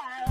One